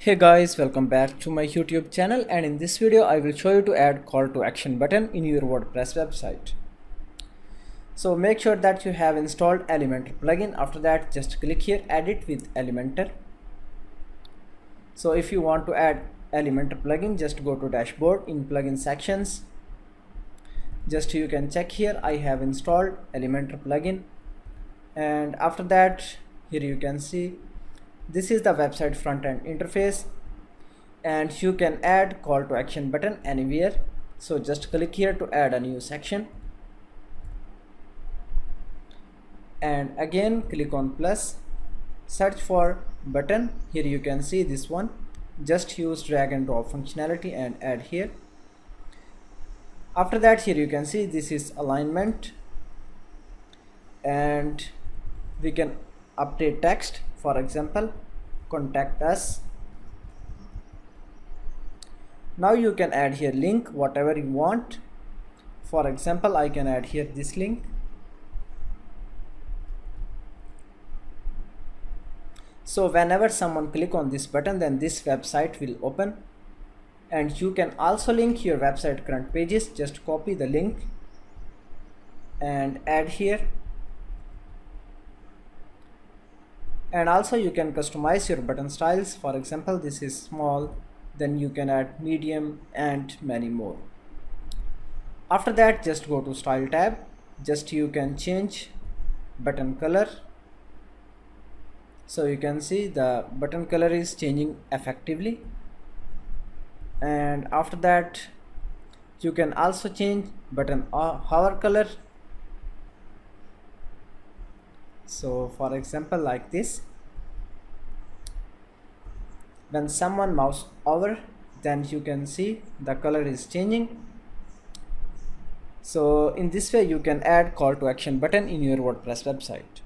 Hey guys, welcome back to my YouTube channel and in this video I will show you to add call to action button in your WordPress website. So make sure that you have installed Elementor plugin. After that just click here edit with Elementor. So if you want to add Elementor plugin just go to dashboard in plugin sections. Just you can check here I have installed Elementor plugin and after that here you can see this is the website front end interface and you can add call to action button anywhere. So just click here to add a new section. And again click on plus. Search for button. Here you can see this one. Just use drag and drop functionality and add here. After that here you can see this is alignment. And we can update text for example contact us. Now you can add here link whatever you want. For example I can add here this link. So whenever someone click on this button then this website will open. And you can also link your website current pages. Just copy the link and add here and also you can customize your button styles. For example this is small then you can add medium and many more. After that just go to style tab. Just you can change button color. So you can see the button color is changing effectively. And after that you can also change button uh, hover color so for example like this. When someone mouse over then you can see the color is changing. So in this way you can add call to action button in your WordPress website